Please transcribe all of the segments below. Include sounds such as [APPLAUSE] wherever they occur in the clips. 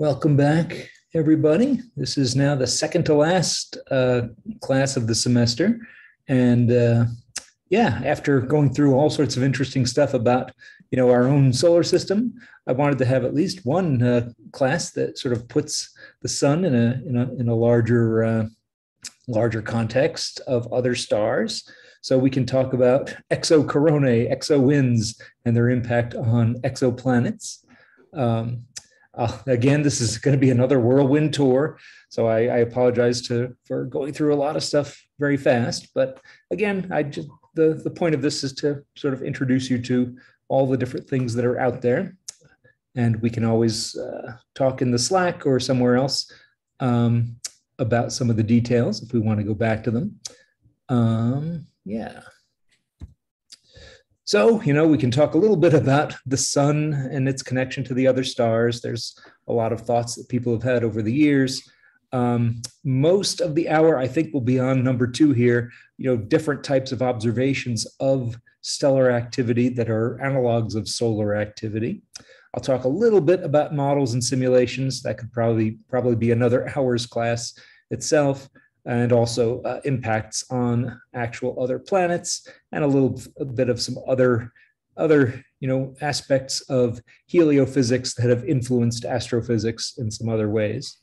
Welcome back, everybody. This is now the second to last uh, class of the semester. And uh, yeah, after going through all sorts of interesting stuff about, you know, our own solar system, I wanted to have at least one uh, class that sort of puts the sun in a in a in a larger uh, larger context of other stars. So we can talk about exocoronae, exowinds, and their impact on exoplanets. Um, uh, again, this is going to be another whirlwind tour, so I, I, apologize to for going through a lot of stuff very fast. But again, I just the the point of this is to sort of introduce you to all the different things that are out there, and we can always uh, talk in the Slack or somewhere else um, about some of the details if we want to go back to them. Um, yeah. So, you know, we can talk a little bit about the sun and its connection to the other stars. There's a lot of thoughts that people have had over the years. Um, most of the hour, I think, will be on number two here, you know, different types of observations of stellar activity that are analogs of solar activity. I'll talk a little bit about models and simulations. That could probably probably be another [LAUGHS] hour's class itself and also uh, impacts on actual other planets and a little a bit of some other other you know aspects of heliophysics that have influenced astrophysics in some other ways.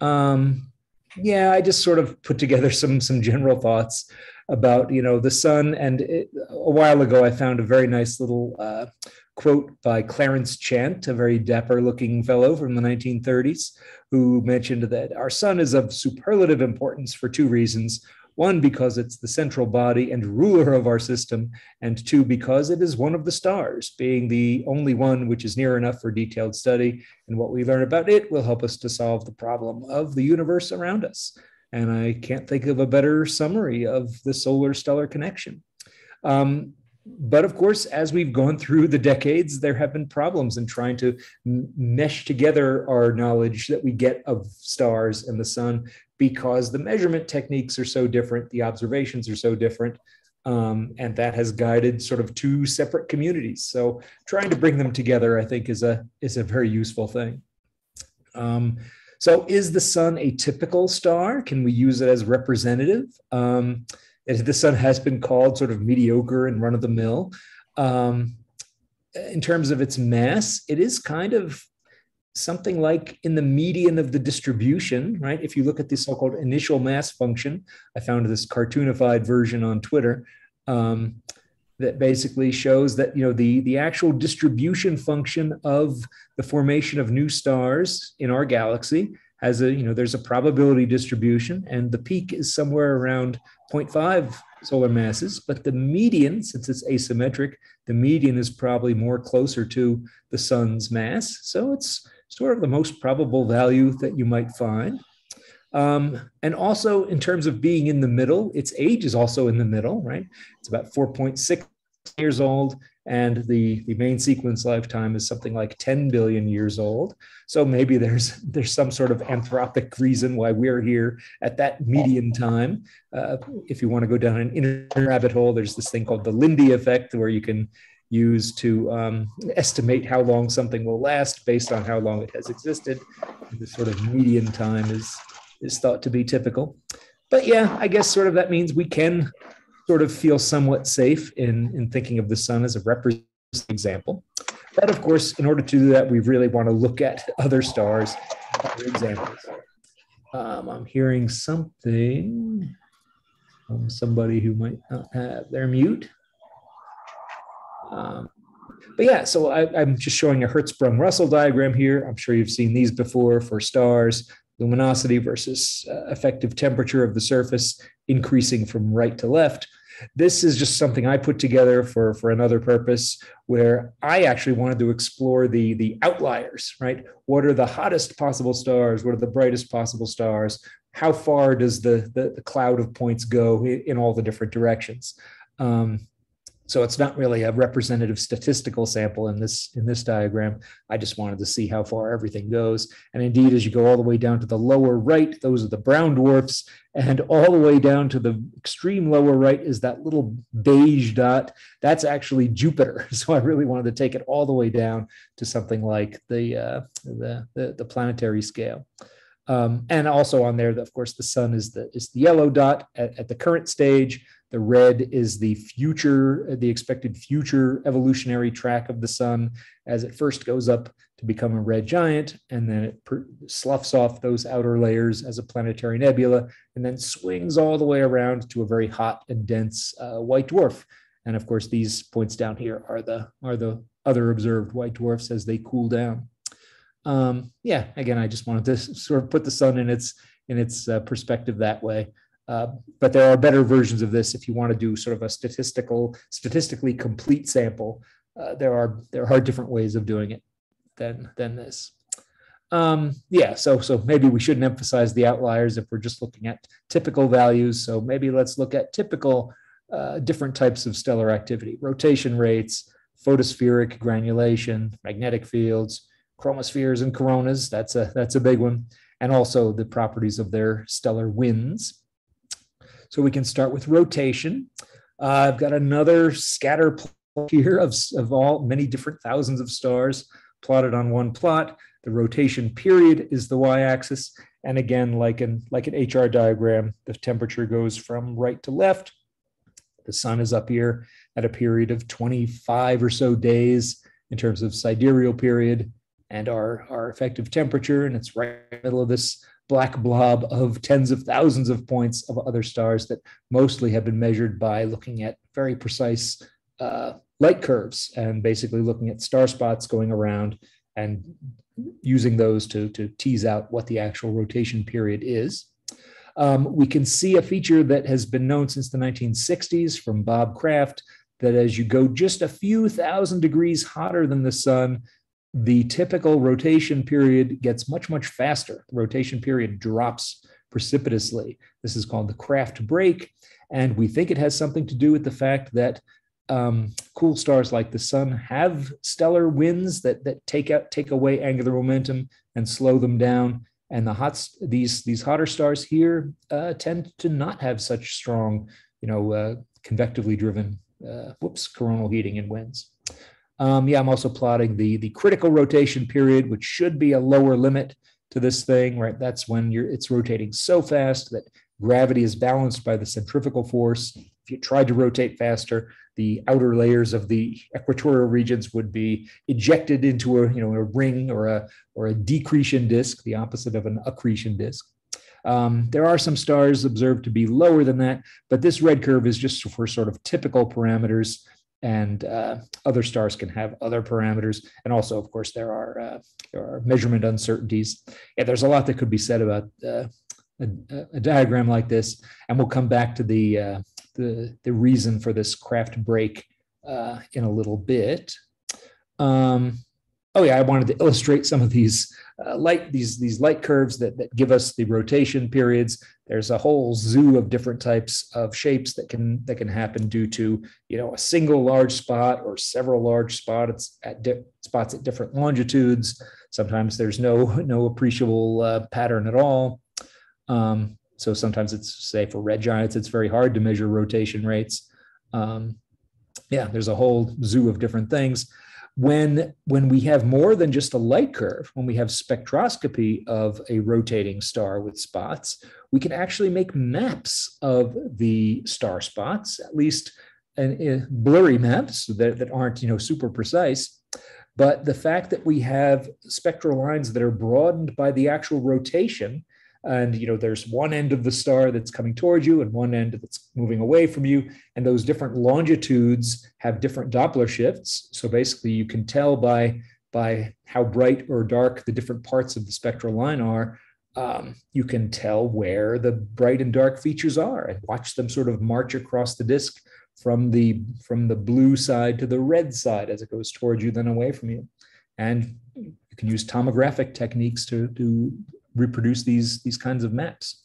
Um, yeah i just sort of put together some some general thoughts about you know the sun and it, a while ago i found a very nice little uh, quote by Clarence Chant, a very dapper looking fellow from the 1930s, who mentioned that our sun is of superlative importance for two reasons. One, because it's the central body and ruler of our system, and two, because it is one of the stars, being the only one which is near enough for detailed study. And what we learn about it will help us to solve the problem of the universe around us. And I can't think of a better summary of the solar stellar connection. Um, but of course, as we've gone through the decades, there have been problems in trying to mesh together our knowledge that we get of stars and the sun because the measurement techniques are so different, the observations are so different. Um, and that has guided sort of two separate communities. So trying to bring them together, I think, is a is a very useful thing. Um, so is the sun a typical star? Can we use it as representative? Um, the sun has been called sort of mediocre and run of the mill. Um, in terms of its mass, it is kind of something like in the median of the distribution, right? If you look at the so called initial mass function, I found this cartoonified version on Twitter. Um, that basically shows that you know the the actual distribution function of the formation of new stars in our galaxy has a you know there's a probability distribution and the peak is somewhere around 0.5 solar masses, but the median, since it's asymmetric, the median is probably more closer to the sun's mass. So it's sort of the most probable value that you might find. Um, and also, in terms of being in the middle, its age is also in the middle, right? It's about 4.6 years old and the, the main sequence lifetime is something like 10 billion years old. So maybe there's there's some sort of anthropic reason why we're here at that median time. Uh, if you want to go down an inner rabbit hole there's this thing called the lindy effect where you can use to um, estimate how long something will last based on how long it has existed. And this sort of median time is is thought to be typical. But yeah i guess sort of that means we can sort of feel somewhat safe in, in thinking of the sun as a representative example. But of course, in order to do that, we really want to look at [LAUGHS] other stars, other examples. Um, I'm hearing something from somebody who might not have their mute. Um, but yeah, so I, am just showing a Hertzsprung-Russell diagram here. I'm sure you've seen these before for stars, luminosity versus uh, effective temperature of the surface increasing from right to left. This is just something I put together for, for another purpose where I actually wanted to explore the, the outliers, right? What are the hottest possible stars? What are the brightest possible stars? How far does the, the, the cloud of points go in all the different directions? Um, so it's not really a representative statistical sample in this in this diagram. I just wanted to see how far everything goes. And indeed, as you go all the way down to the lower right, those are the brown dwarfs, and all the way down to the extreme lower right is that little beige dot. That's actually Jupiter. [LAUGHS] So I really wanted to take it all the way down to something like the uh, the, the, the planetary scale. Um, and also on there, of course, the sun is the is the yellow dot at, at the current stage. The red is the future, the expected future evolutionary track of the sun as it first goes up to become a red giant, and then it per- sloughs off those outer layers as a planetary nebula, and then swings all the way around to a very hot and dense uh, white dwarf. And of course, these points down here are the are the other observed white dwarfs as they cool down. Um, yeah, again, I just wanted to sort of put the sun in its in its uh, perspective that way. Uh, but there are better versions of this if you want to do sort of a statistical, statistically complete sample. Uh, there are there are different ways of doing it than than this. Um, yeah, so so maybe we shouldn't emphasize the outliers if we're just looking at typical values. So maybe let's look at typical uh, different types of stellar activity: rotation rates, photospheric granulation, magnetic fields, chromospheres and coronas. That's a that's a big one, and also the properties of their stellar winds. So we can start with rotation. Uh, I've got another scatter plot here of, of all many different thousands of stars plotted on one plot. The rotation period is the y-axis. And again, like an, like an HR diagram, the temperature goes from right to left. The sun is up here at a period of 25 or so days in terms of sidereal period and our, our effective temperature. And it's right in the middle of this black blob of tens of thousands of points of other stars that mostly have been measured by looking at very precise uh, light curves and basically looking at star spots going around and using those to, to tease out what the actual rotation period is. Um, we can see a feature that has been known since the 1960s from Bob Kraft that as you go just a few thousand degrees hotter than the sun, the typical rotation period gets much, much faster. The rotation period drops precipitously. This is called the Kraft break. And we think it has something to do with the fact that um, cool stars like the sun have stellar winds that, that take out take away angular momentum and slow them down. And the hot these these hotter stars here uh, tend to not have such strong, you know, uh, convectively driven uh, whoops coronal heating and winds. Um, yeah, I'm also plotting the, the critical rotation period, which should be a lower limit to this thing, right? That's when you're it's rotating so fast that gravity is balanced by the centrifugal force. If you tried to rotate faster, the outer layers of the equatorial regions would be ejected into a you know a ring or a or a decretion disk, the opposite of an accretion disk. Um, there are some stars observed to be lower than that, but this red curve is just for sort of typical parameters and uh, other stars can have other parameters. And also, of course, there are uh, there are measurement uncertainties. Yeah, there's a lot that could be said about uh, a, a, diagram like this, and we'll come back to the uh, the the reason for this Kraft break uh, in a little bit. Um, oh yeah, I wanted to illustrate some of these uh, light these these light curves that, that give us the rotation periods. There's a whole zoo of different types of shapes that can that can happen due to you know a single large spot or several large spots at di- spots at different longitudes. Sometimes there's no no appreciable uh, pattern at all. Um, so sometimes it's say for red giants, it's very hard to measure rotation rates. Um, yeah, there's a whole zoo of different things when when we have more than just a light curve when we have spectroscopy of a rotating star with spots we can actually make maps of the star spots at least and blurry maps that, that aren't you know super precise. But the fact that we have spectral lines that are broadened by the actual rotation and you know there's one end of the star that's coming towards you and one end that's moving away from you. And those different longitudes have different doppler shifts. So basically you can tell by by how bright or dark the different parts of the spectral line are. Um, you can tell where the bright and dark features are and watch them sort of march across the disk from the from the blue side to the red side as it goes towards you then away from you. And you can use tomographic techniques to, to reproduce these these kinds of maps.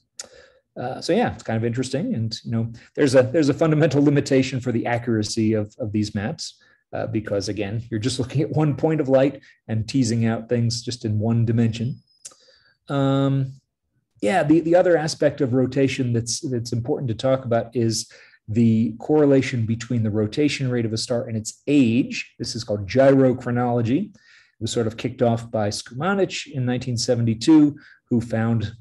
Uh, so yeah, it's kind of interesting, and you know, there's a there's a fundamental limitation for the accuracy of of these maps uh, because again, you're just [LAUGHS] looking at one point of light and teasing out things just in one dimension. Um, yeah, the the other aspect of rotation that's that's important to talk about is the correlation between the rotation rate of a star and its age. This is called gyrochronology. Was sort of kicked off by Skumanich in 1972, who found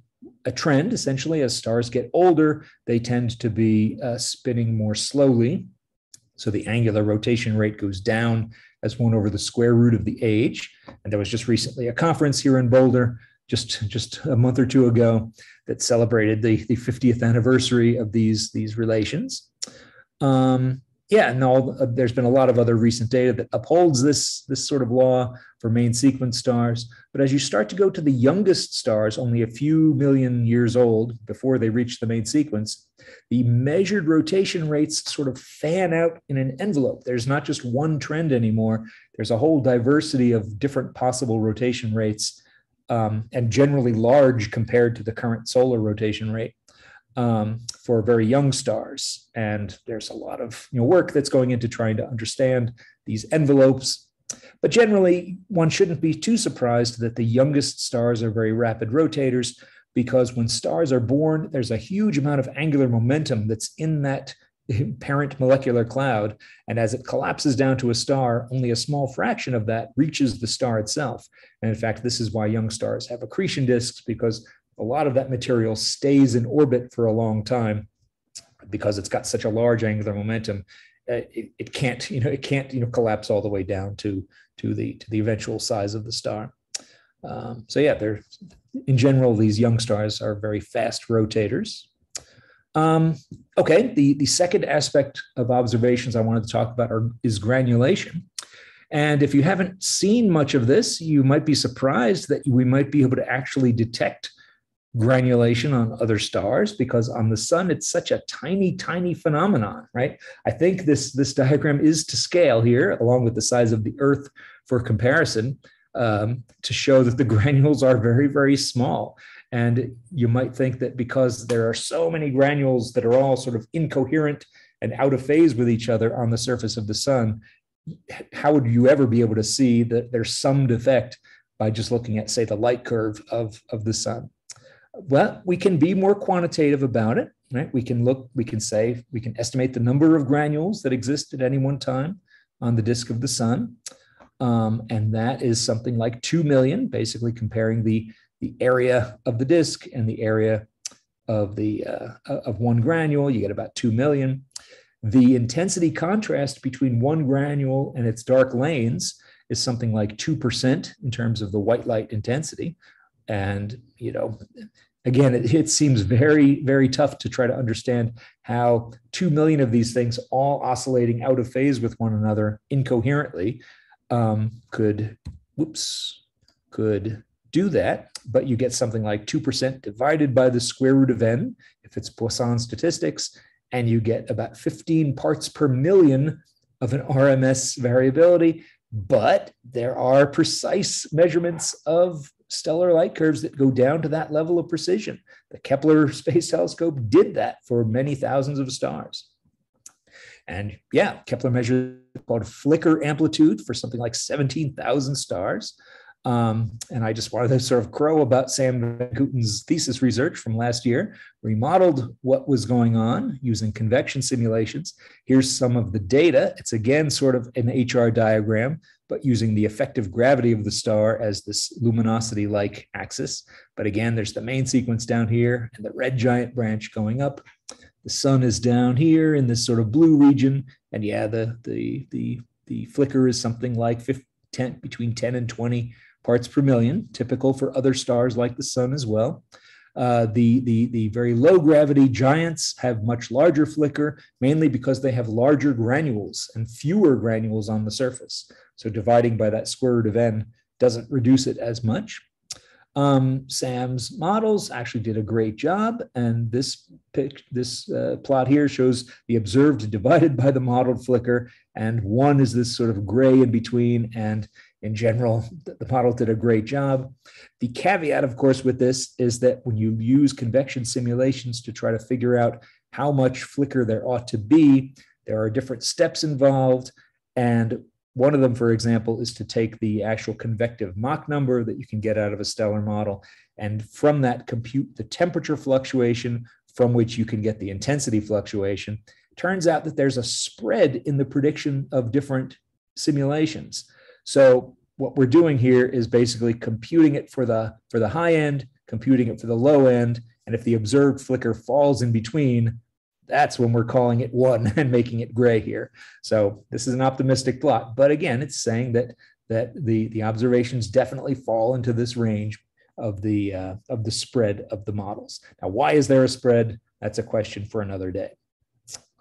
a trend essentially as stars get older, they tend to be uh, spinning more slowly. So the angular rotation rate goes down as one over the square root of the age. And there was just recently a conference here in Boulder, just, just a month or two ago, that celebrated the, the 50th anniversary of these, these relations. Um, yeah, and all, uh, there's been a lot of other recent data that upholds this, this sort of law for main sequence stars. But as you start to go to the youngest stars, only a few million years old before they reach the main sequence, the measured rotation rates sort of fan out in an envelope. There's not just one trend anymore, there's a whole diversity of different possible rotation rates, um, and generally large compared to the current solar rotation rate um, for very young stars. And there's a lot of you know, work that's going into trying to understand these envelopes. But generally, one shouldn't be too surprised that the youngest stars are very rapid rotators because when stars are born, there's a huge amount of angular momentum that's in that [LAUGHS] parent molecular cloud. And as it collapses down to a star, only a small fraction of that reaches the star itself. And in fact, this is why young stars have accretion disks because a lot of that material stays in orbit for a long time because it's got such a large angular momentum. Uh, it, it can't, you know, it can't, you know, collapse all the way down to to the to the eventual size of the star. Um, so yeah, they're in general these young stars are very fast rotators. Um, okay, the the second aspect of observations I wanted to talk about are, is granulation. And if you haven't seen much of this, you might be surprised that we might be able to actually detect granulation on other stars because on the sun it's such a tiny tiny phenomenon right? I think this this diagram is to scale here along with the size of the earth for comparison um, to show that the [LAUGHS] granules are very very small. And you might think that because there are so many granules that are all sort of incoherent and out of phase with each other on the surface of the sun how would you ever be able to see that there's some defect by just looking at say the light curve of of the sun well, we can be more quantitative about it, right? We can look, we can say, we can estimate the number of granules that exist at any one time on the disk of the sun. Um, and that is something like 2 million, basically comparing the, the area of the disk and the area of the uh, of one granule, you get about 2 million. The intensity contrast between one granule and its dark lanes is something like 2% in terms of the white light intensity. And, you know, again, it, it, seems very, very tough to try to understand how 2 million of these things, all oscillating out of phase with one another incoherently, um, could, whoops, could do that. But you get something like 2% divided by the square root of n, if it's Poisson statistics, and you get about 15 parts per million of an RMS variability. But there are precise measurements of stellar light curves that go down to that level of precision. The Kepler [LAUGHS] Space Telescope did that for many thousands of stars. And yeah, Kepler measured called flicker amplitude for something like 17,000 stars. Um, and I just wanted to sort of crow about Sam Van Kooten's thesis research from last year, where he modeled what was going on using convection simulations. Here's some of the data. It's again sort of an HR diagram, but using the effective gravity of the star as this luminosity like axis. But again, there's the main sequence down here and the red giant branch going up. The sun is down here in this sort of blue region. And yeah, the, the, the, the flicker is something like 15, 10, between 10 and 20 parts per million, typical for other stars like the sun as well. Uh, the, the, the very low gravity giants have much larger flicker, mainly because they have larger granules and fewer granules on the surface. So dividing by that square root of n doesn't reduce it as much. Um, Sam's models actually did a great job, and this pic, this uh, plot here shows the observed divided by the modeled flicker, and one is this sort of gray in between, and in general, the model did a great job. The caveat, of course, with this is that when you use convection simulations to try to figure out how much flicker there ought to be, there are different steps involved. And one of them, for example, is to take the actual convective Mach number that you can get out of a stellar model, and from that compute the temperature fluctuation from which you can get the intensity fluctuation. Turns out that there's a spread in the prediction of different simulations. So what we're doing here is basically computing it for the for the high end, computing it for the low end, and if the observed flicker falls in between, that's when we're calling it one [LAUGHS] and making it gray here. So this is an optimistic plot, but again, it's saying that that the the observations definitely fall into this range of the uh, of the spread of the models. Now, why is there a spread? That's a question for another day.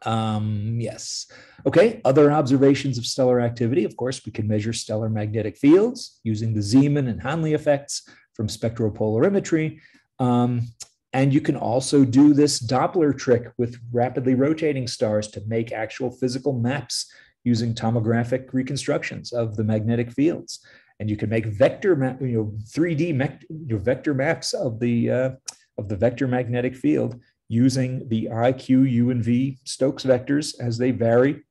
Um, yes. Okay. Other observations of stellar activity. Of course, we can measure stellar magnetic fields using the Zeeman and Hanle effects from spectropolarimetry. Um, and you can also do this Doppler trick with rapidly rotating stars to make actual physical maps using tomographic reconstructions of the magnetic fields. And you can make vector map, you know, 3D mech, you know, vector maps of the uh, of the vector magnetic field using the IQ, U, and V Stokes vectors as they vary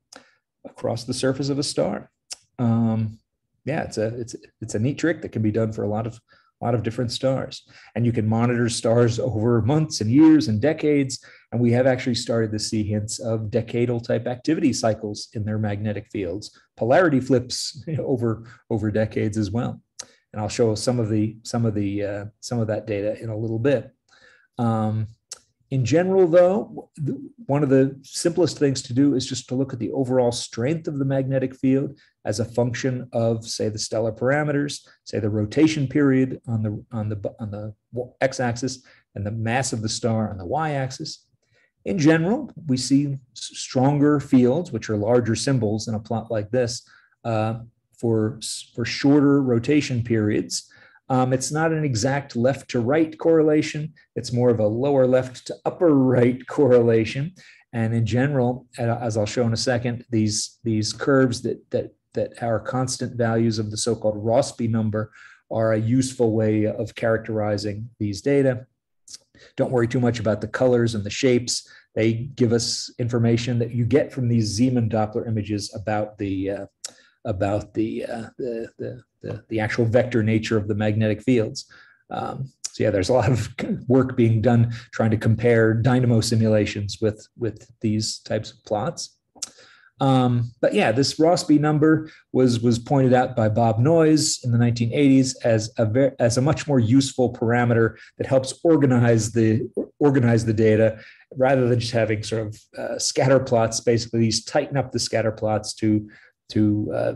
across the surface of a star. Um, yeah, it's a it's it's a neat trick that can be done for a lot of a lot of different stars, and you can monitor stars over months and years and decades. And we have actually started to see hints of decadal type activity cycles in their magnetic fields, polarity flips over over decades as well. And I'll show some of the some of the uh, some of that data in a little bit. Um, in general, though, one of the simplest things to do is just to look at the overall strength of the magnetic field as a function of, say, the stellar parameters, say the rotation period on the on the on the x-axis, and the mass of the star on the y-axis. In general, we see stronger fields, which are larger symbols in a plot like this, uh, for for shorter rotation periods. Um, it's not an exact left to right correlation. It's more of a lower left to upper right correlation. And in general, as I'll show in a second, these, these curves that, that, that are constant values of the so-called Rossby number are a useful way of characterizing these data. Don't worry too much about the colors and the shapes. They give us information that you get from these Zeeman Doppler images about the, uh, about the, uh, the, the, the, the actual vector nature of the magnetic fields. Um, so yeah, there's a lot of [LAUGHS] work being done trying to compare dynamo simulations with, with these types of plots. Um, but yeah, this Rossby number was was pointed out by Bob Noyes in the 1980s as a ver- as a much more useful parameter that helps organize the organize the data rather than just having sort of uh, scatter plots. Basically, these tighten up the scatter plots to to uh,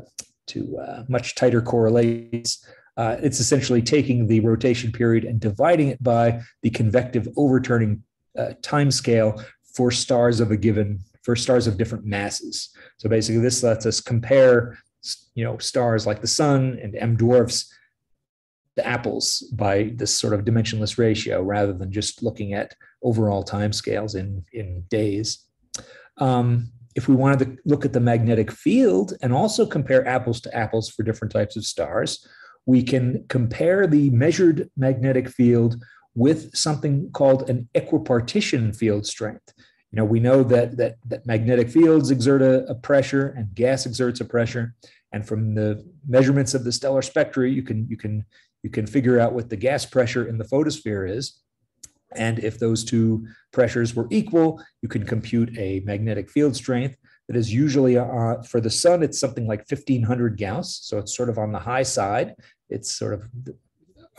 to uh, much tighter correlates. Uh, it's essentially taking the rotation period and dividing it by the convective overturning uh, time scale for stars of a given for stars of different masses. So basically, this lets us compare, you know, stars like the sun and M dwarfs the apples by this sort of dimensionless ratio rather than just looking at overall time scales in in days. Um, if we wanted to look at the magnetic field and also compare apples to apples for different types of stars, we can compare the measured magnetic field with something called an equipartition field strength. You know, we know that that, that magnetic fields exert a, a pressure and gas exerts a pressure. And from the measurements of the stellar spectra, you can you can you can figure out what the gas pressure in the photosphere is. And if those two pressures were equal, you can compute a magnetic field strength that is usually uh, for the sun, it's something like 1500 Gauss. So it's sort of on the high side. It's sort of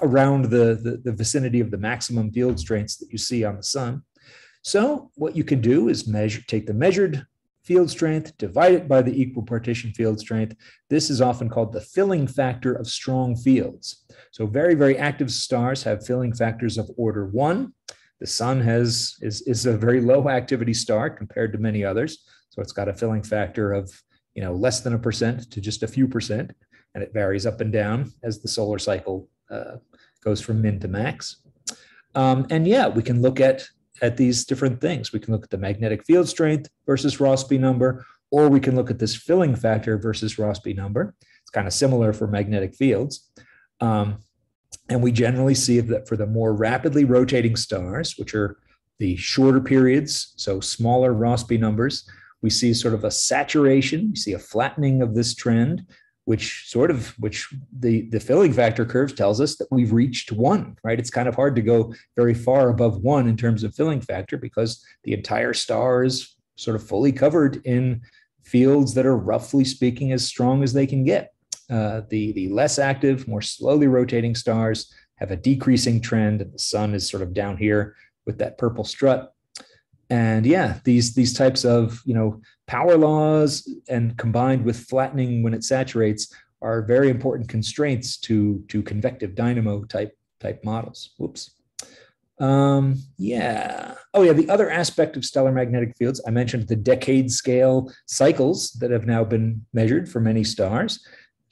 around the, the, the vicinity of the maximum field strengths that you see on the sun. So what you can do is measure, take the measured field strength, divide it by the equipartition field strength. This is often called the filling factor of strong fields. So very, very active stars have filling factors of order one. The sun has is, is a very low activity star compared to many others. So it's got a filling factor of you know less than a percent to just a few percent, and it varies up and down as the solar cycle uh, goes from min to max. Um, and yeah, we can look at at these different things. We can look at the magnetic field strength versus Rossby number, or we can look at this filling factor versus Rossby number. It's kind of similar for magnetic fields. Um, and we generally see that for the more rapidly rotating stars, which are the shorter periods, so smaller Rossby numbers, we see sort of a saturation, we see a flattening of this trend, which sort of which the the filling factor curve tells us that we've reached one right? It's kind of hard to go very far above one in terms of filling factor because the entire star is sort of fully covered in fields that are roughly speaking as strong as they can get uh, the the less active more slowly rotating stars have a decreasing trend. And the sun is sort of down here with that purple strut. And yeah these these types of you know power laws and combined with flattening when it saturates are very important constraints to to convective dynamo type type models. Whoops. Um, yeah. Oh yeah the other aspect of stellar magnetic fields i mentioned the decade scale cycles that have now been measured for many stars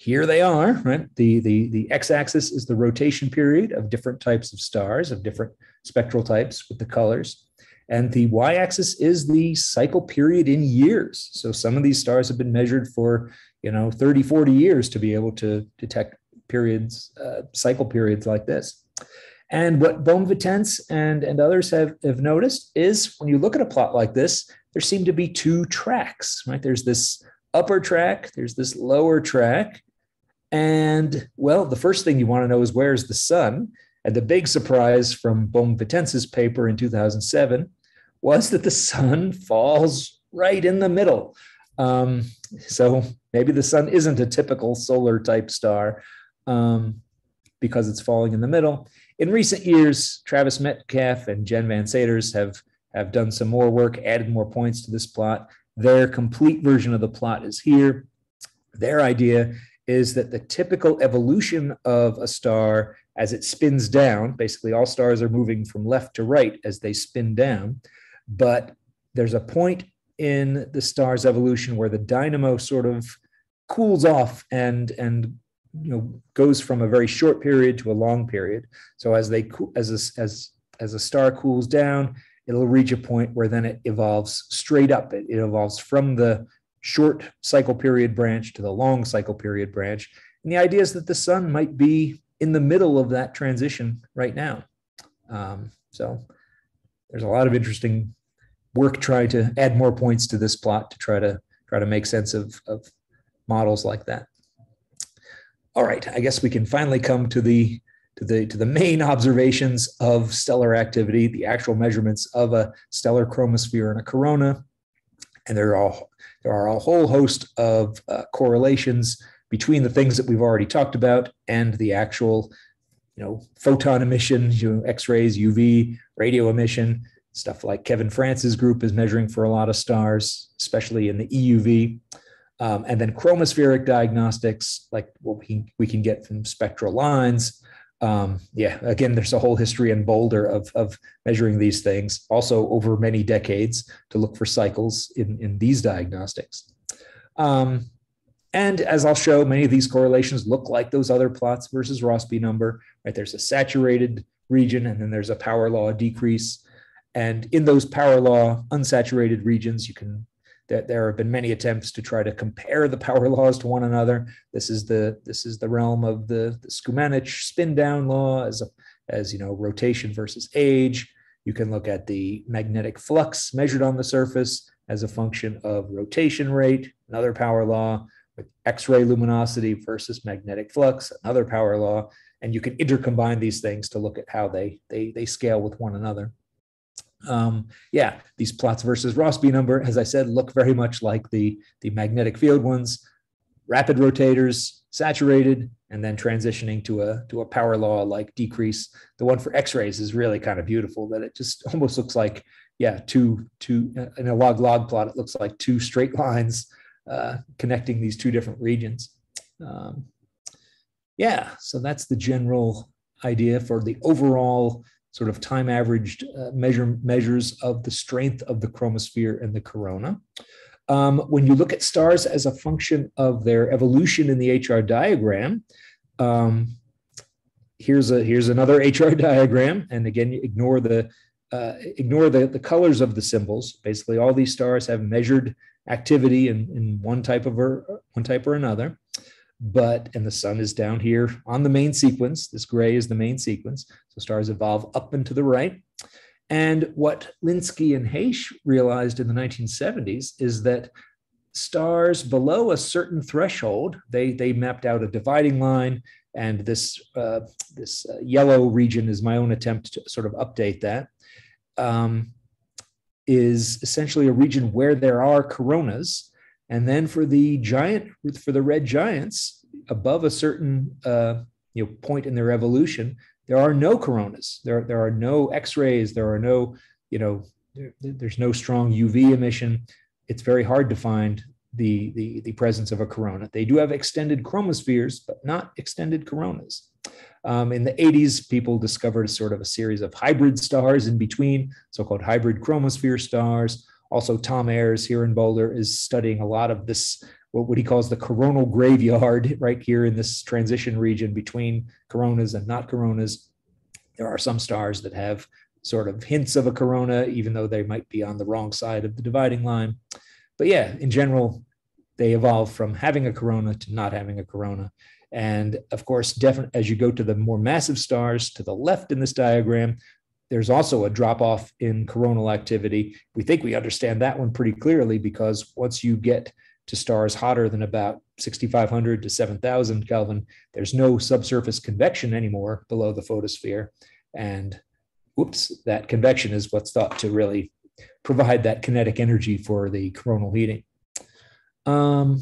here they are right the the the x-axis is the rotation period of different types of stars of different spectral types with the colors and the y axis is the cycle period in years. So some of these stars have been measured for, you know, 30, 40 years to be able to detect periods, uh, cycle periods like this. And what Böhm-Vitense and, and others have, have noticed is when you look at a plot like this, there seem to be two tracks, right? There's this upper track, there's this lower track. And well, the first thing you want to know is where's the sun? And the big surprise from Böhm-Vitense's paper in 2007 was that the sun [LAUGHS] falls right in the middle. Um, so maybe the sun isn't a typical solar type star um, because it's falling in the middle. In recent years, Travis Metcalfe and Jen Van Saders have, have done some more work, added more points to this plot. Their complete version of the plot is here. Their idea is that the typical evolution of a star as it spins down, basically all stars are moving from left to right as they spin down, but there's a point in the star's evolution where the dynamo sort of cools off and and you know goes from a very short period to a long period. So as they as a, as as a star cools down it'll reach a point where then it evolves straight up. It, it evolves from the short cycle period branch to the long cycle period branch. And the idea is that the sun might be in the middle of that transition right now. Um, so there's a lot of interesting work trying to add more points to this plot to try to try to make sense of, of models like that. All right, I guess we can finally come to the to the to the main [LAUGHS] observations of stellar activity, the actual measurements of a stellar chromosphere and a corona, and there are all, there are a whole host of uh, correlations between the things that we've already talked about and the actual, you know, photon emission, you know, X-rays, UV, radio emission, Stuff like Kevin France's group is measuring for a lot of stars, especially in the EUV. Um, and then chromospheric diagnostics, like what we, we can get from spectral lines. Um, yeah, again, there's a whole history in Boulder of, of measuring these things, also over many decades to look for cycles in, in these diagnostics. Um, and as I'll show, many of these correlations look like those other plots versus Rossby number, right? There's a saturated region and then there's a power law decrease. And in those power law unsaturated regions, you can that there have been many attempts to try to compare the power [LAUGHS] laws to one another. This is the this is the realm of the, the Skumanich spin down law as a, as you know rotation versus age. You can look at the magnetic flux measured on the surface as a function of rotation rate, another power law, with X-ray luminosity versus magnetic flux, another power law, and you can intercombine these things to look at how they they they scale with one another um, yeah, these plots versus Rossby number, as I said, look very much like the, the magnetic field ones, rapid rotators, saturated, and then transitioning to a, to a power law like decrease. The one for x-rays is really kind of beautiful that it just [LAUGHS] almost looks like, yeah, two, two in a log-log plot, it looks like two straight lines uh, connecting these two different regions. Um, yeah, so that's the general idea for the overall sort of time averaged uh, measure, measures of the strength of the chromosphere and the corona. Um, when you look at stars as a function of their evolution in the HR diagram, um, here's a here's another [LAUGHS] HR diagram, and again, ignore the uh, ignore the, the colors of the symbols. Basically, all these stars have measured activity in, in one type of or, one type or another. But and the sun is down here on the main sequence. This gray is the main sequence. So stars evolve up and to the right. And what Linsky and Haisch realized in the 1970s is that stars below a certain threshold, they, they mapped out a dividing line, and this, uh, this uh, yellow region is my own attempt to sort of update that. Um, is essentially a region where there are coronas. And then for the giant, for the red giants, above a certain uh, you know, point in their evolution, there are no coronas. There, there are no X-rays. There are no, you know, there, there's no strong UV emission. It's very hard to find the, the, the presence of a corona. They do have extended chromospheres, but not extended coronas. Um, in the 80s, people discovered sort of a series of hybrid stars in between, so-called hybrid chromosphere stars. Also, Tom Ayres here in Boulder is studying a lot of this what, he calls the coronal graveyard [LAUGHS] right here in this transition region between coronas and not coronas. There are some stars that have sort of hints of a corona, even though they might be on the wrong side of the dividing line. But yeah, in general, they evolve from having a corona to not having a corona. And of course, definitely as you go to the more massive stars to the left in this diagram, there's also a drop off in coronal activity. We think we understand that one pretty clearly because once you get to stars hotter than about 6,500 to 7,000 Kelvin, there's no subsurface convection anymore below the photosphere. And whoops, that convection is what's thought to really provide that kinetic energy for the coronal heating. Um,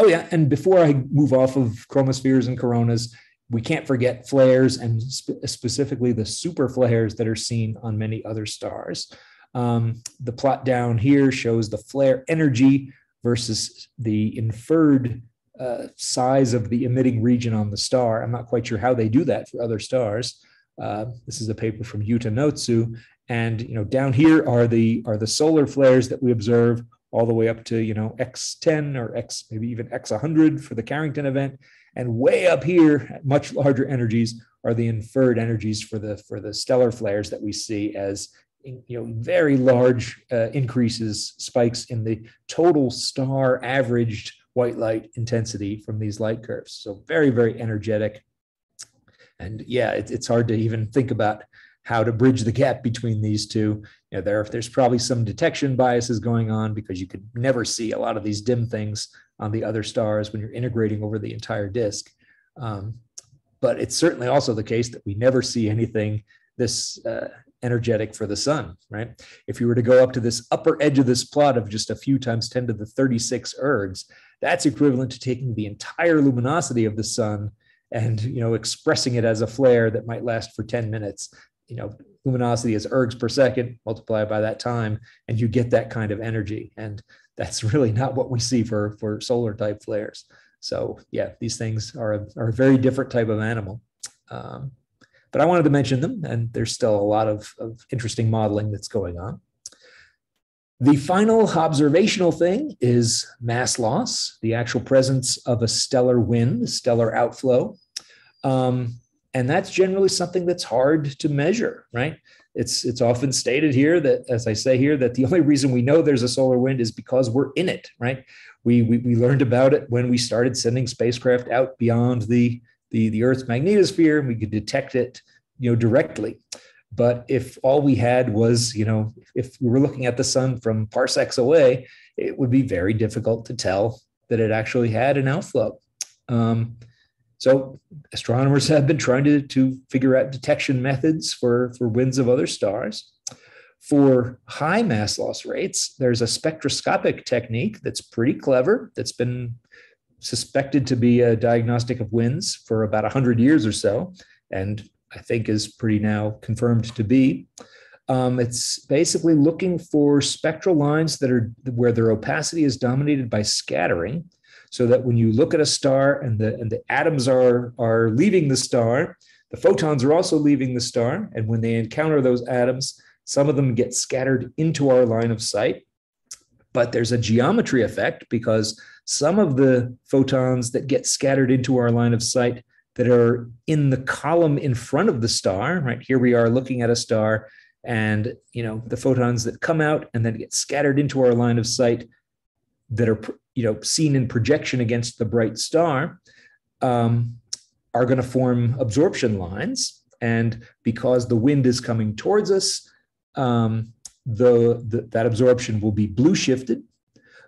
oh, yeah. And before I move off of chromospheres and coronas, we can't forget flares and spe- specifically the super flares that are seen on many other stars. Um, the plot down here shows the flare energy versus the inferred uh, size of the emitting region on the star. I'm not quite sure how they do that for other stars. Uh, this is a paper from Yuta Notsu, and you know down here are the are the solar flares that we observe all the way up to you know x10 or x maybe even x100 for the Carrington event, and way up here, at much larger energies, are the inferred energies for the for the stellar flares that we see as you know very large uh, increases spikes in the total star averaged white light intensity from these light curves. So very very energetic. And yeah it, it's hard to even think about how to bridge the gap between these two you know there there's probably some detection biases going on because you could never see a lot of these dim things on the other stars when you're integrating over the entire disk um, but it's certainly also the case that we never see anything this uh, energetic for the sun, right? If you were to go up to this upper edge of this plot of just a few times 10 to the 36 ergs, that's equivalent to taking the entire luminosity of the sun and you know expressing it as a flare that might last for 10 minutes. You know, luminosity is ergs per second, multiplied by that time, and you get that kind of energy. And that's [LAUGHS] really not what we see for, for solar type flares. So yeah, these things are a, are a very different type of animal. Um, but I wanted to mention them, and there's still a lot of, of interesting modeling that's going on. The final observational thing is mass loss, the actual presence of a stellar wind, stellar outflow. Um, and that's generally something that's hard to measure, right? It's, it's often stated here that, as I say here, that the [LAUGHS] only reason we know there's a solar wind is because we're in it, right? We, we, we learned about it when we started sending spacecraft out beyond the, the, the Earth's magnetosphere and we could detect it, you know, directly. But if all we had was, you know, if we were looking at the sun from parsecs away, it would be very difficult to tell that it actually had an outflow. Um, so astronomers have been trying to, to figure out detection methods for, for winds of other stars. For high mass loss rates, there's a spectroscopic technique that's pretty clever that's been suspected to be a diagnostic of winds for about 100 years or so, and I think is pretty now confirmed to be. Um, it's basically looking for spectral lines that are where their opacity is dominated by scattering, so that when you look at a star and the and the atoms are are leaving the star, the photons are also leaving the star, and when they encounter those atoms, some of them get scattered into our line of sight. But there's a geometry effect because some of the photons that get scattered into our line of sight that are in the column in front of the star, right? Here we are looking at a star, and you know the photons that come out and then get scattered into our line of sight that are you know, seen in projection against the bright star, um, are going to form absorption lines. And because the wind is coming towards us, um, the, the, that absorption will be blue shifted.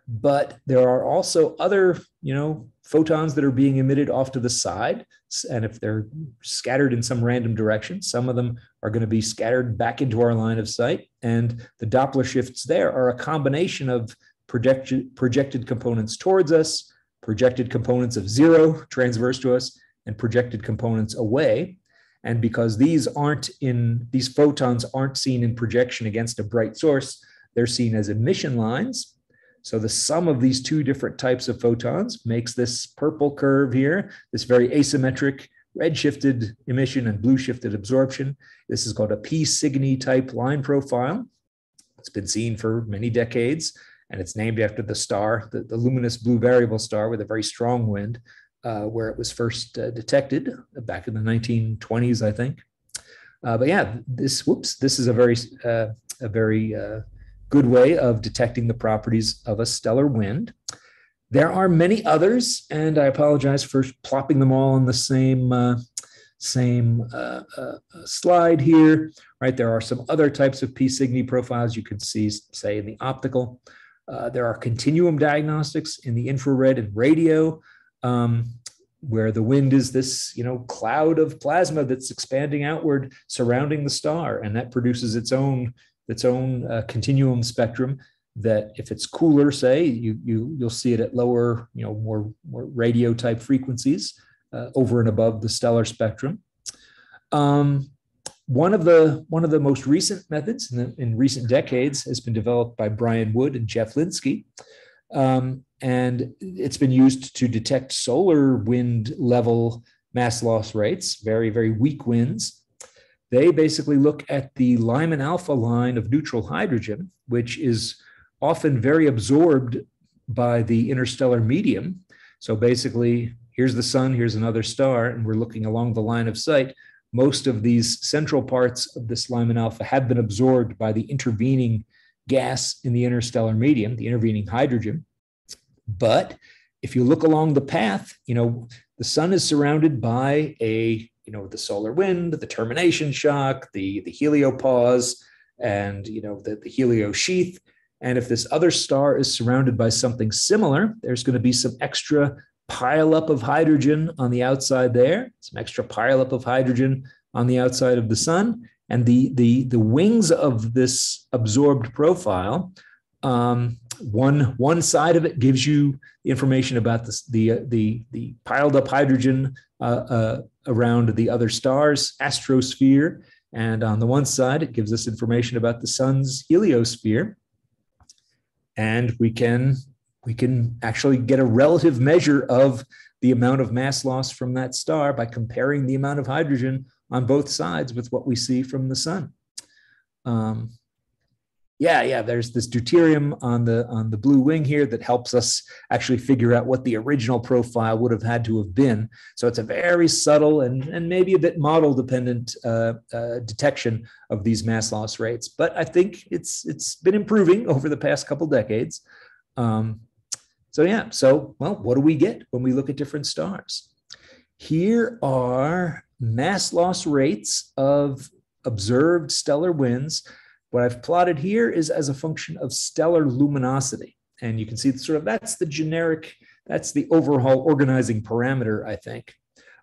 But there are also other, you know, photons that are being emitted off to the side. And if they're scattered in some random direction, some of them are going to be scattered back into our line of sight. And the Doppler shifts there are a combination of projected, projected components towards us, projected components of zero transverse to us, and projected components away. And because these aren't in, these photons aren't seen in projection against a bright source, they're seen as emission lines. So the sum of these two different types of photons makes this purple curve here, this very asymmetric red shifted emission and blue shifted absorption. This is called a P Cygni type line profile. It's been seen for many decades, and it's named after the star, the, the luminous blue variable star with a very strong wind, uh, where it was first uh, detected back in the 1920s, I think. Uh, but yeah, this whoops, this is a very uh, a very uh, good way of detecting the properties of a stellar wind. There are many others, and I apologize for plopping them all on the same uh, same uh, uh, slide here. Right, there are some other types of P Cygni profiles you could see, say in the optical. Uh, there are continuum diagnostics in the infrared and radio, um, where the wind is this you know cloud of plasma that's expanding outward surrounding the star, and that produces its own its own uh, continuum spectrum that if it's cooler say you, you you'll see it at lower you know more, more radio type frequencies uh, over and above the stellar spectrum. Um, one of the one of the most recent methods in, the, in, recent decades has been developed by Brian Wood and Jeff Linsky, um, and it's been used to detect solar wind level mass loss rates, very very weak winds, they basically look at the Lyman alpha line of neutral hydrogen, which is often very absorbed by the interstellar medium. So basically, here's the sun, here's another star, and we're looking along the line of sight. Most of these central parts of this Lyman alpha have been absorbed by the intervening gas in the interstellar medium, the intervening hydrogen. But if you look along the path, you know, the sun is surrounded by a you know the solar wind, the termination shock, the the heliopause, and you know the, the helio sheath. And if this other star is surrounded by something similar, there's going to be some extra pileup of hydrogen on the outside there, some extra pileup of hydrogen on the outside of the sun, and the the the wings of this absorbed profile. Um, one one side of it gives you information about the the the, the piled up hydrogen uh, uh, around the other stars astrosphere. And on the one side, it gives us information about the sun's heliosphere. And we can we can actually get a relative measure of the amount of mass loss from that star by comparing the amount of hydrogen on both sides with what we see from the sun. Um, yeah, yeah, there's this deuterium on the on the blue wing here that helps us actually figure out what the original profile would have had to have been. So it's a very subtle and, and maybe a bit model dependent uh, uh, detection of these mass loss rates. But I think it's it's been improving [LAUGHS] over the past couple decades. Um, so yeah, so well, what do we get when we look at different stars? Here are mass loss rates of observed stellar winds what I've plotted here is as a function of stellar luminosity. And you can see sort of that's the generic, that's the overall organizing parameter, I think.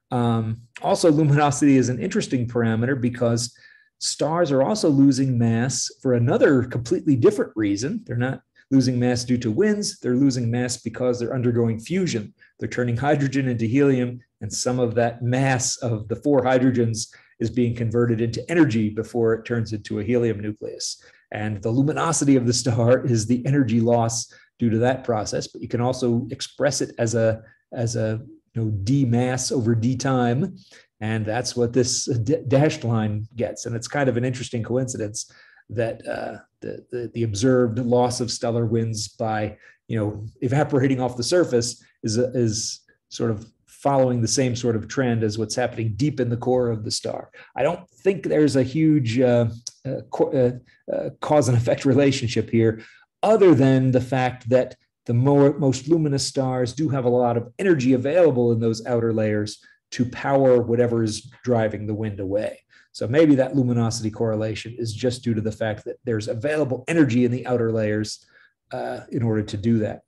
Um, also, luminosity is an interesting parameter because stars are also losing mass for another completely different reason. They're not losing mass due to winds, they're losing mass because they're undergoing fusion. They're turning hydrogen into helium, and some of that mass of the four hydrogens is being converted into energy before it turns into a helium nucleus. And the luminosity of the star [LAUGHS] is the energy loss due to that process. But you can also express it as a as a you know d mass over d time, and that's what this dashed line gets. And it's kind of an interesting coincidence that uh, the, the the observed loss of stellar winds by you know evaporating off the surface is is sort of following the same sort of trend as what's happening deep in the core of the star. I don't think there's a huge uh, uh, uh, uh, cause and effect relationship here, other than the fact that the more, most luminous stars do have a lot of energy available in those outer layers to power whatever is driving the wind away. So maybe that luminosity correlation is just due to the fact that there's available energy in the outer layers uh, in order to do that.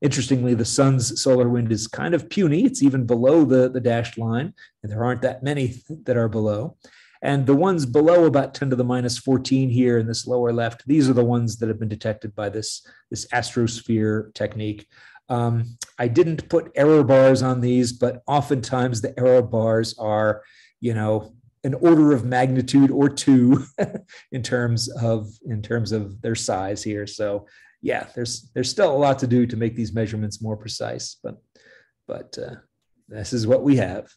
Interestingly, the sun's solar wind is kind of puny. It's even below the, the dashed line, and there aren't that many [LAUGHS] that are below. And the ones below about 10 to the minus 14 here in this lower left, these are the ones that have been detected by this, this astrosphere technique. Um, I didn't put error bars on these, but oftentimes the error bars are, you know, an order of magnitude or two [LAUGHS] in terms of in terms of their size here. So yeah, there's there's still a lot to do to make these measurements more precise, but but uh, this is what we have.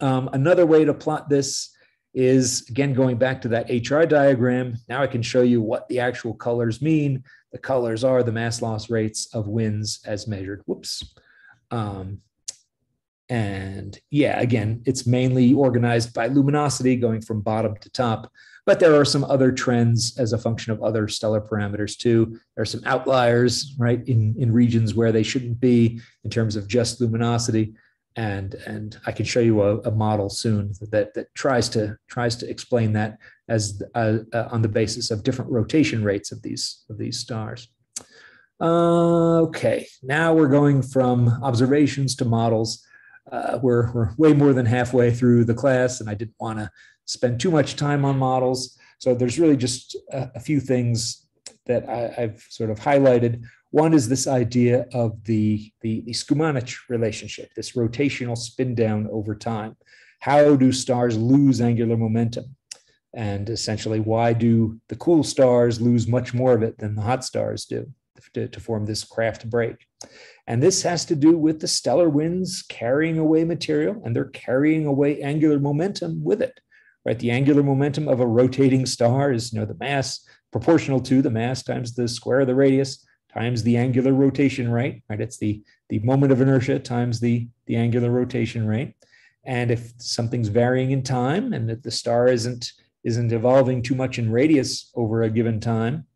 Um, another way to plot this is again going back to that HR diagram. Now I can show you what the actual colors mean. The colors are the mass loss rates of winds as measured. Whoops. Um, and yeah, again, it's mainly organized by luminosity going from bottom to top. But there are some other trends as a function of other stellar parameters too. There are some outliers, right, in, in regions where they shouldn't be in terms of just luminosity and and I can show you a, a, model soon that that tries to tries to explain that as uh, uh, on the basis of different rotation rates of these of these stars. Uh, okay, now we're going from observations to models. Uh, we're, we're way more than halfway through the class, and I didn't want to spend too much time on models. So there's really just a, a few things that I, I've sort of highlighted. One is this idea of the, the, the Skumanich relationship, this rotational spin down over time. How do stars lose angular momentum? And essentially, why do the cool stars lose much more of it than the hot stars do to, to form this Kraft break? And this has to do with the stellar winds carrying away material, and they're carrying away angular momentum with it. Right, the angular momentum of a rotating star is, you know, the mass proportional to the mass times the square of the radius times the angular rotation rate, right? It's the, the moment of inertia times the, the angular rotation rate. And if something's varying in time and that the star isn't, isn't evolving too much in radius over a given time,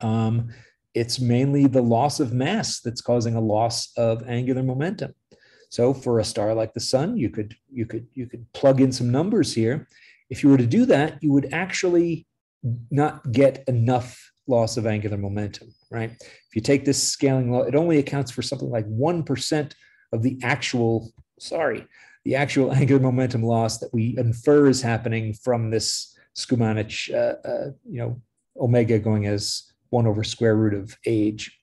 um, it's mainly the loss of mass that's causing a loss of angular momentum. So for a star like the sun, you could you could you could plug in some numbers here. If you were to do that, you would actually not get enough loss of angular momentum, right? If you take this scaling law, it only accounts for something like 1% of the actual, sorry, the actual [LAUGHS] angular momentum loss that we infer is happening from this Skumanich, uh, uh, you know, omega going as one over square root of age.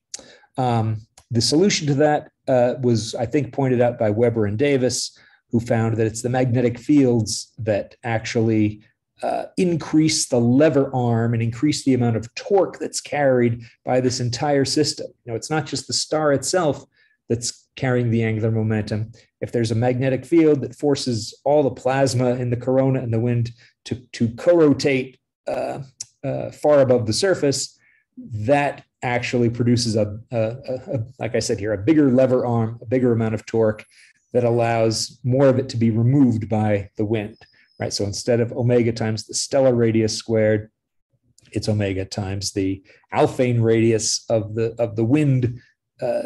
Um, the solution to that uh, was, I think, pointed out by Weber and Davis, who found that it's the magnetic fields that actually uh, increase the lever arm and increase the amount of torque that's carried by this entire system. You know, it's not just the star itself that's carrying the angular momentum. If there's a magnetic field that forces all the plasma in the corona and the wind to, to co-rotate uh, uh, far above the surface, that actually produces a, a, a, a, like I said here, a bigger lever arm, a bigger amount of torque that allows more of it to be removed by the wind right? So instead of omega times the stellar radius squared, it's omega times the Alfvén radius of the of the wind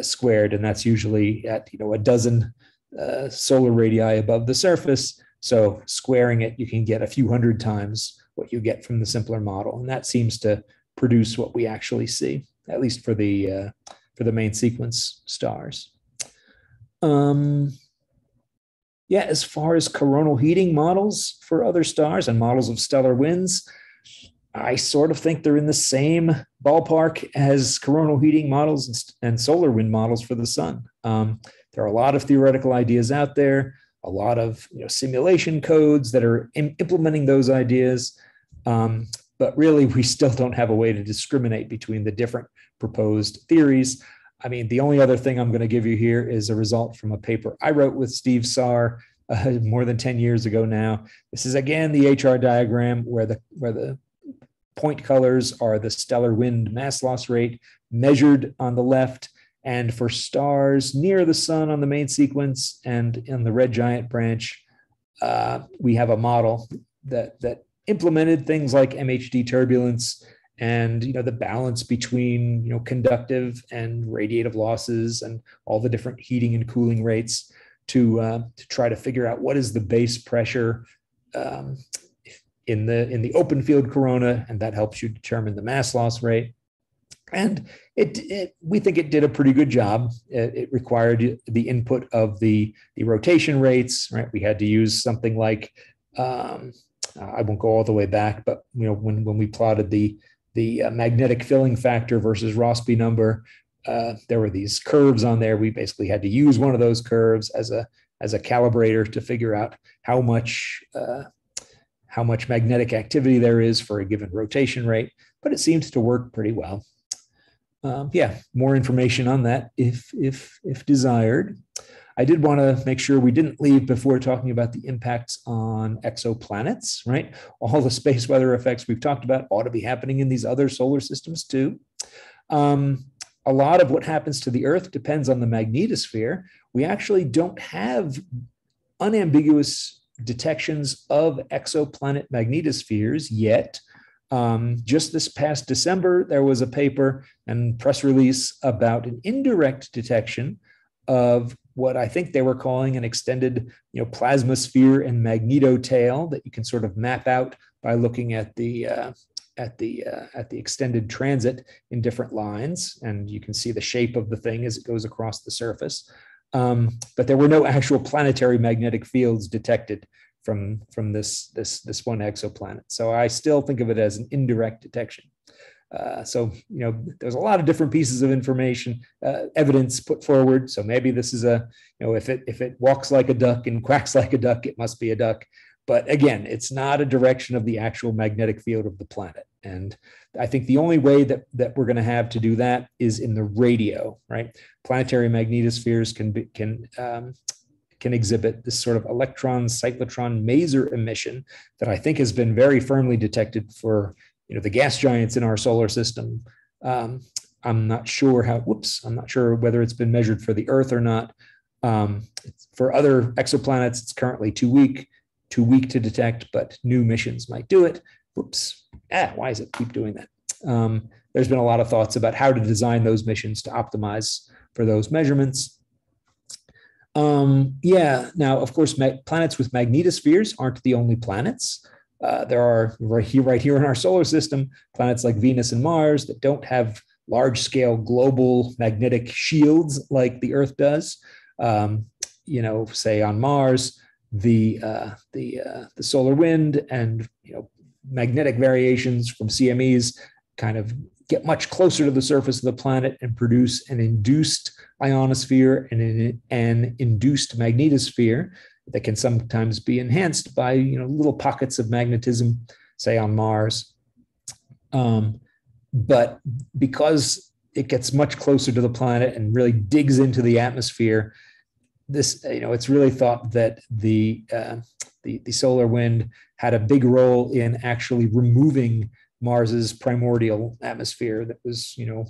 squared, and that's usually at you know a dozen uh, solar radii above the surface. So squaring it, you can get a few hundred times what you get from the simpler model, and that seems to produce what we actually see, at least for the uh, for the main sequence stars. Um, yeah, as far as coronal heating models for other stars and models of stellar winds, I sort of think they're in the same ballpark as coronal heating models and, solar wind models for the sun. Um, there are a lot of theoretical ideas out there, a lot of you know, simulation codes that are Im- implementing those ideas. Um, but really, we still don't have a way to discriminate between the different proposed theories. I mean, the only other thing I'm going to give you here is a result from a paper I wrote with Steve Saar uh, [LAUGHS] more than 10 years ago now. This is again the HR diagram where the where the point colors are the stellar wind mass loss rate measured on the left and for stars near the sun on the main sequence and in the red giant branch, uh, we have a model that that implemented things like MHD turbulence and you know the balance between you know conductive and radiative losses and all the different heating and cooling rates to uh, to try to figure out what is the base pressure um, in the in the open field corona, and that helps you determine the mass loss rate. And it, it we think it did a pretty good job. It, it, required the input of the the rotation rates. Right, we had to use something like um, I won't go all the way back, but you know when when we plotted the the uh, magnetic filling factor versus Rossby number, uh, there were these curves on there. We basically had to use one of those curves as a as a calibrator to figure out how much uh, how much magnetic activity there is for a given rotation rate. But it seems to work pretty well. Um, yeah, more information on that if if if desired. I did want to make sure we didn't leave before talking about the impacts on exoplanets, right? All the space weather effects we've talked about ought to be happening in these other solar systems too. Um, a lot of what happens to the Earth depends on the magnetosphere. We actually don't have unambiguous detections of exoplanet magnetospheres yet. Um, just this past December, there was a paper and press release about an indirect detection of what I think they were calling an extended, you know, plasma sphere and magnetotail that you can sort of map out by looking at the uh, at the uh, at the extended transit in different lines, and you can see the shape of the thing as it goes across the surface. Um, but there were no actual planetary magnetic fields detected from from this this this one exoplanet. So I still think of it as an indirect detection. Uh, so you know, there's a lot of different pieces of information, uh, evidence put forward. So maybe this is a you know, if it if it walks like a duck and quacks [LAUGHS] like a duck, it must be a duck. But again, it's not a direction of the actual magnetic field of the planet. And I think the only way that, that we're going to have to do that is in the radio, right? Planetary magnetospheres can be, can um, can exhibit this sort of electron cyclotron maser emission that I think has been very firmly detected for you know the gas giants in our solar system. Um, I'm not sure how. Whoops, I'm not sure whether it's been measured for the Earth or not. Um, for other exoplanets, it's currently too weak too weak to detect, but new missions might do it. Whoops. Ah, why is it keep doing that? Um, there's been a lot of thoughts about how to design those missions to optimize for those measurements. Um, yeah, now, of course, planets with magnetospheres aren't the only planets. Uh, there are right here, right here in our solar system, planets like Venus and Mars that don't have large scale global magnetic shields like the Earth does. Um, you know, say on Mars, the uh, the uh, the solar wind and you know magnetic variations from CMEs kind of get much closer to the surface of the planet and produce an induced ionosphere and an, an induced magnetosphere that can sometimes be enhanced by you know little pockets of magnetism, say on Mars. Um, but because it gets much closer to the planet and really digs into the atmosphere, this you know it's really thought that the uh, the, the solar wind had a big role in actually removing Mars's primordial atmosphere that was you know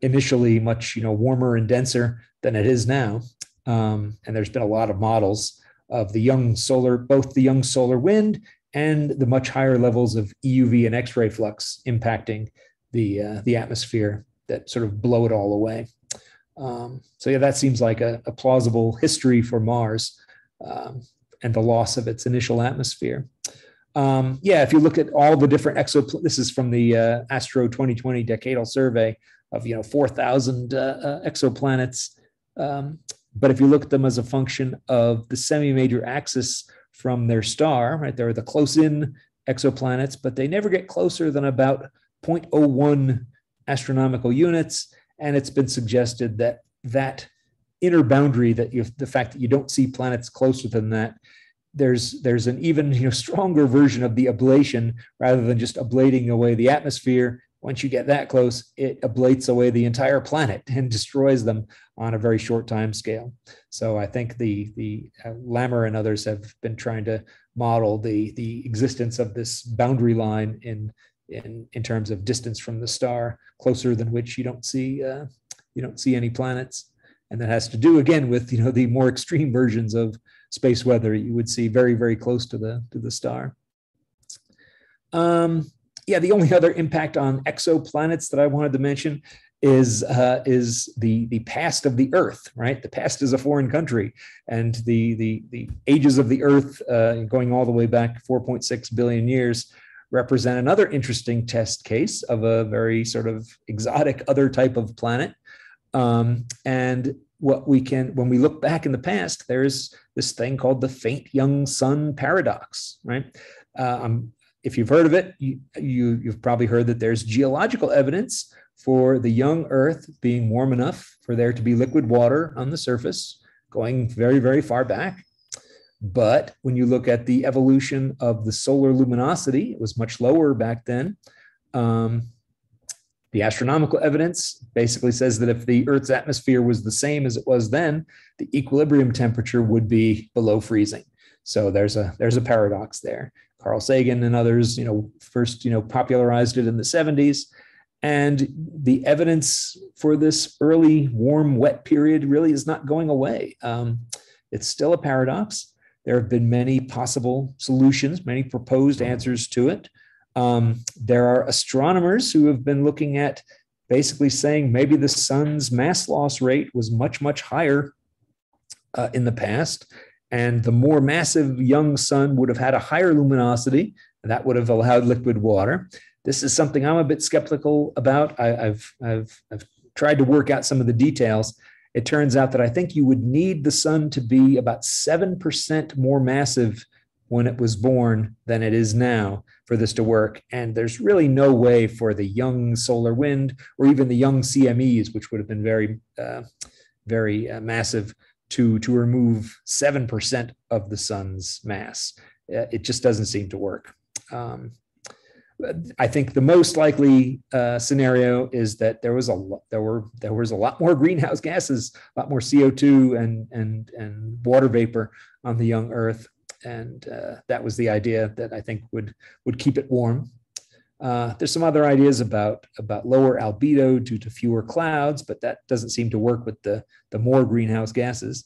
initially much you know warmer and denser than it is now. Um, and there's been a lot of models of the young solar, both the young solar wind and the much higher levels of EUV and X-ray flux impacting the uh, the atmosphere that sort of blow it all away. Um, so yeah, that seems like a, a plausible history for Mars um, and the loss of its initial atmosphere. Um, yeah, if you look at all the different exoplanets, this is from the uh, Astro 2020 decadal survey of you know 4,000 uh, uh, exoplanets. Um, but if you look at them as a function of the semi-major axis from their star, right, they're the close-in exoplanets, but they never get closer than about 0.01 astronomical units and it's been suggested that that inner boundary that you the fact that you don't see planets closer than that there's there's an even you know stronger version of the ablation rather than just ablating away the atmosphere. Once you get that close it ablates away the entire planet [LAUGHS] and destroys them on a very short time scale. So i think the the uh, Larmor and others have been trying to model the the existence of this boundary line in in in terms of distance from the star, closer than which you don't see uh, you don't see any planets, and that has to do again with you know the more extreme versions of space weather you would see very very close to the to the star. Um, yeah, the only other impact on exoplanets that I wanted to mention is uh, is the the past of the Earth, right? The past is a foreign country, and the the the ages of the Earth, uh, going all the way back 4.6 billion years, represent another interesting test case of a very sort of exotic other type of planet. Um, and what we can, when we look back in the past, there's this thing called the faint young sun paradox, right? Uh, um, if you've heard of it, you, you, you've probably heard that there's geological evidence for the young Earth being warm enough for there to be liquid water on the surface, going very, very far back. But when you look at the evolution of the solar luminosity, it was much lower back then. Um, the astronomical evidence basically says that if the Earth's atmosphere was the same as it was then, the equilibrium temperature would be below freezing. So there's a there's a paradox there. Carl Sagan and others, you know, first you know popularized it in the 70s, and the evidence for this early warm wet period really is not going away. Um, it's still a paradox. There have been many possible solutions, many proposed answers to it. Um, there are astronomers who have been looking at basically saying maybe the sun's mass loss rate was much, much higher uh, in the past. And the more massive young sun would have had a higher luminosity, and that would have allowed liquid water. This is something I'm a bit skeptical about. I, have I've, I've tried to work out some of the details. It turns out that I think you would need the sun to be about 7% more massive when it was born than it is now for this to work. And there's really no way for the young solar wind or even the young CMEs, which would have been very, uh, very uh, massive, to, to remove 7% of the sun's mass. Uh, it just doesn't seem to work. Um, I think the most likely uh, scenario is that there was a there were there was a lot more greenhouse gases, a lot more CO two and and and water vapor on the young Earth and uh, that was the idea that I think would would keep it warm. Uh, there's some other ideas about about lower albedo due to fewer clouds, but that doesn't seem to work with the the more greenhouse gases.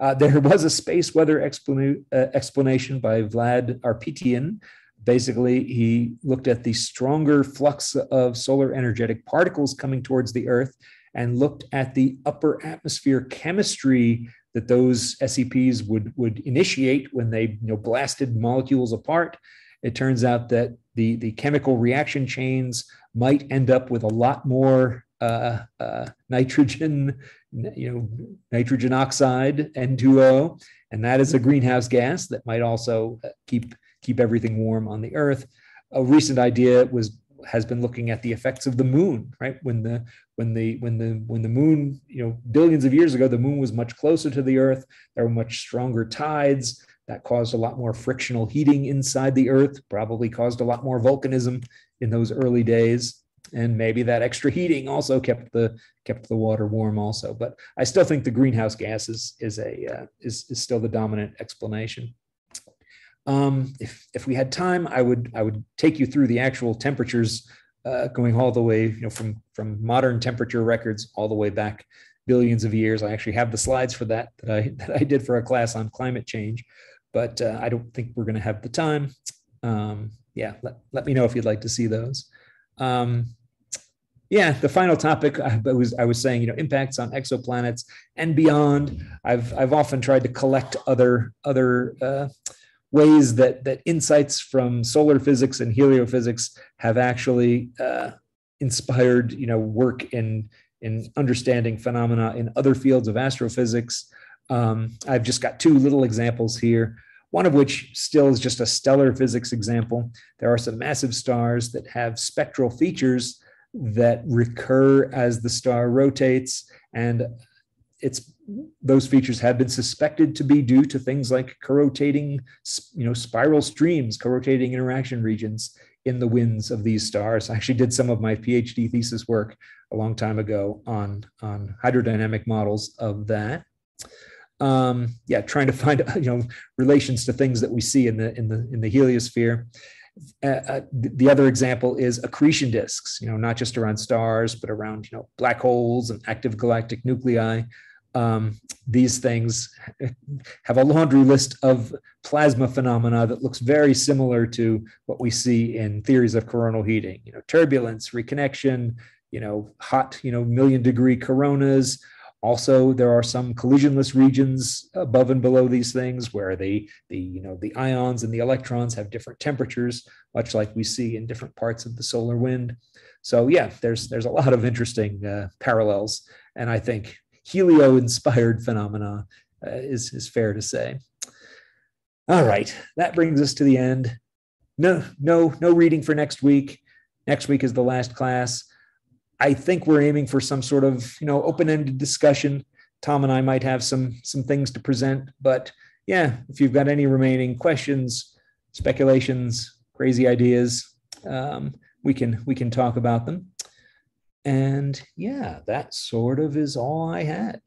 Uh, there was a space weather explana- uh, explanation by Vlad Airapetian. Basically, he looked at the stronger flux of solar energetic particles coming towards the Earth and looked at the upper atmosphere chemistry that those SEPs would would initiate when they you know blasted molecules apart. It turns out that the the chemical reaction chains might end up with a lot more uh, uh, nitrogen, you know, nitrogen oxide N2O, and that is a greenhouse gas that might also uh, keep keep everything warm on the Earth. A recent idea was has been looking at the effects of the moon, right? When the when the when the when the moon, you know, billions of years ago, the moon was much closer to the Earth. There were much stronger tides that caused a lot more frictional heating inside the Earth. Probably caused a lot more volcanism in those early days, and maybe that extra heating also kept the kept the water warm also. But I still think the greenhouse gas is is a uh, is is still the dominant explanation. Um, if if we had time, I would I would take you through the actual temperatures uh, going all the way, you know, from from modern temperature records all the way back billions of years. I actually have the slides for that that I [LAUGHS] that I did for a class on climate change, but uh, I don't think we're going to have the time. Um, yeah, let, let me know if you'd like to see those. Um, yeah, the final topic I was I was saying, you know, impacts on exoplanets and beyond. I've I've often tried to collect other other uh, ways that that insights from solar physics and heliophysics have actually uh, inspired you know work in in understanding phenomena in other fields of astrophysics. Um, I've just got two little examples here. One of which still is just a stellar physics example. There are some massive stars that have spectral features that recur as the star rotates, and it's those features have been suspected to be due to things like co-rotating, you know, spiral streams, co-rotating interaction regions in the winds of these stars. I actually did some of my PhD thesis work a long time ago on, on hydrodynamic models of that. Um, yeah, trying to find [LAUGHS] you know relations to things that we see in the in the in the heliosphere. Uh, uh, the other example is accretion disks. You know, not just around stars, but around you know black holes and active galactic nuclei. Um, these things [LAUGHS] have a laundry list of plasma phenomena that looks very similar to what we see in theories of coronal heating. You know, turbulence, reconnection, you know, hot, you know, million degree coronas. Also, there are some collisionless regions above and below these things where the, the, you know, the ions and the electrons have different temperatures, much like we see in different parts of the solar wind. So yeah, there's there's a lot of interesting uh, parallels, and I think helio-inspired phenomena uh, is, is fair to say. All right, that brings us to the end. No, no, no reading for next week. Next week is the last class. I think we're aiming for some sort of you know open-ended discussion. Tom and I might have some some things to present, but yeah, if you've got any remaining questions, speculations, crazy ideas, um, we can we can talk about them. And yeah, that sort of is all I had.